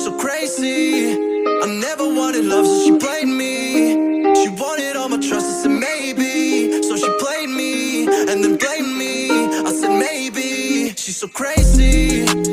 so crazy. I never wanted love, so she played me. She wanted all my trust, I said maybe. So she played me and then blamed me. I said maybe she's so crazy.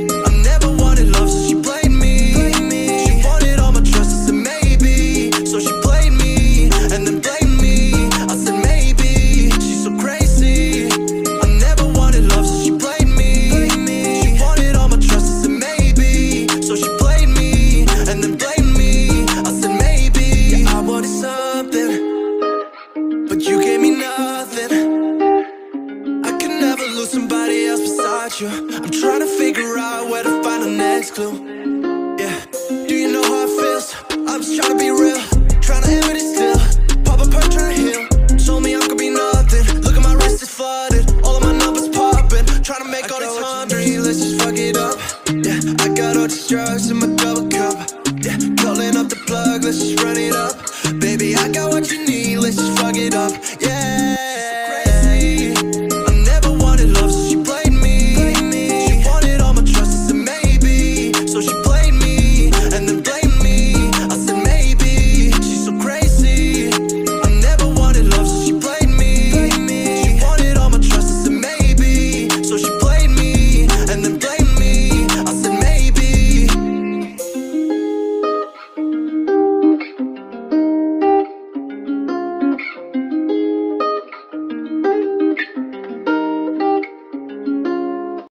somebody else beside you. I'm trying to figure out where to find the next clue. Yeah, do you know how it feels? I'm just trying to be real, trying to have it still. Pop a perk, trying to heal. Told me I could be nothing. Look at my wrist, it's flooded. All of my numbers popping. Trying to make I all this laundry, let's just fuck it up. Yeah, I got all these drugs in my double cup. Yeah, calling up the plug, let's just run it up. Baby, I got what you need.